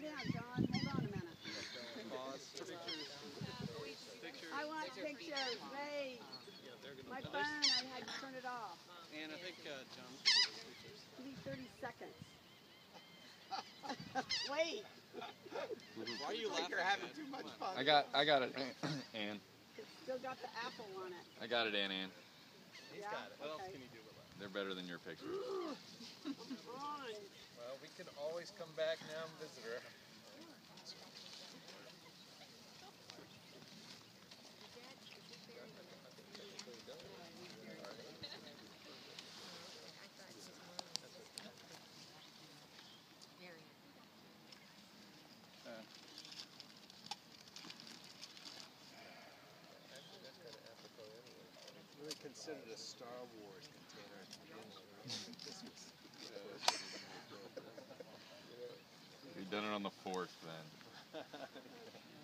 down, John. Hold on a minute. I want pictures made. My phone, I had to turn it off. And I think uh, John. Give me 30 seconds. Wait, Why are you laughing? You're having too much fun. I got I got it, Ann. it's still got the apple on it. I got it, Ann. Ann. He's Yeah? got it. What else can you do with that? They're better than your pictures. We can always come back now and visit her. Considered a Star Wars container on the fourth then.